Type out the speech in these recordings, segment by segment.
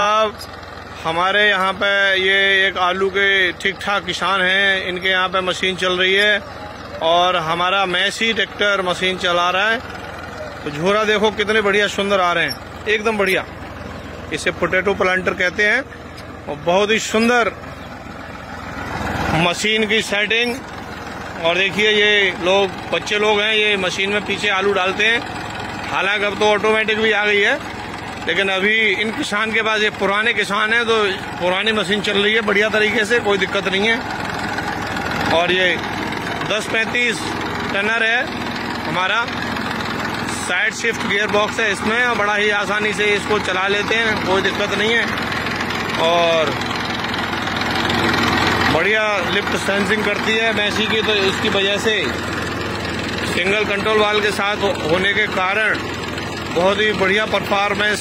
अब हमारे यहाँ पे ये एक आलू के ठीक ठाक किसान हैं, इनके यहाँ पे मशीन चल रही है और हमारा मैसी ट्रैक्टर मशीन चला रहा है। तो झोरा देखो कितने बढ़िया सुंदर आ रहे हैं, एकदम बढ़िया। इसे पोटैटो प्लांटर कहते हैं और बहुत ही सुंदर मशीन की सेटिंग। और देखिए ये लोग, बच्चे लोग हैं, ये मशीन में पीछे आलू डालते हैं। हालाँकि अब तो ऑटोमेटिक भी आ गई है। लेकिन अभी इन किसान के पास ये पुराने किसान हैं तो पुरानी मशीन चल रही है, बढ़िया तरीके से, कोई दिक्कत नहीं है। और ये दस पैंतीस टनर है, हमारा साइड शिफ्ट गियर बॉक्स है इसमें, और बड़ा ही आसानी से इसको चला लेते हैं, कोई दिक्कत नहीं है। और बढ़िया लिफ्ट सेंसिंग करती है मैसी की तो इसकी वजह से सिंगल कंट्रोल वाल के साथ होने के कारण बहुत ही बढ़िया परफॉर्मेंस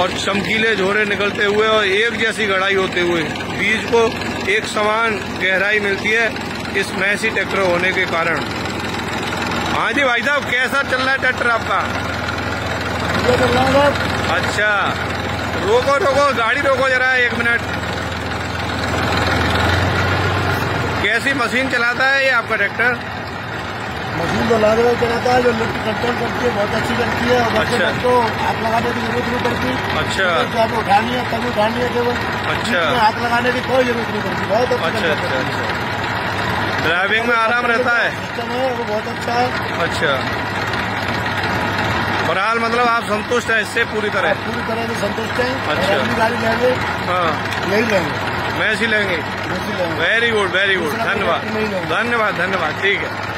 और चमकीले झोरे निकलते हुए और एक जैसी गढ़ाई होते हुए बीज को एक समान गहराई मिलती है इस मैसी ट्रैक्टर होने के कारण। हाँ जी भाई साहब, कैसा चल रहा है ट्रैक्टर आपका? अच्छा रोको रोको, गाड़ी रोको जरा एक मिनट। कैसी मशीन चलाता है ये आपका ट्रैक्टर मशीन तो लाल रंग चलाता है जो लिफ्ट कंट्रोल करती है बहुत अच्छी करती है और अच्छा। तो हाथ लगाने की ज़रूरत नहीं पड़ती। अच्छा। तो आपको उठानी है तभी उठानी है केवल। अच्छा। हाथ लगाने की कोई ज़रूरत नहीं पड़ती बहुत अच्छा अच्छा अच्छा ड्राइविंग में आराम रहता है? सिस्टम है वो बहुत अच्छा है। अच्छा। बहरहाल मतलब आप संतुष्ट हैं इससे पूरी तरह? पूरी तरह से संतुष्ट हैं अच्छा। गाड़ी लेंगे हाँ। यही लेंगे। मैच ही लेंगे। वेरी गुड वेरी गुड धन्यवाद। धन्यवाद धन्यवाद। ठीक है।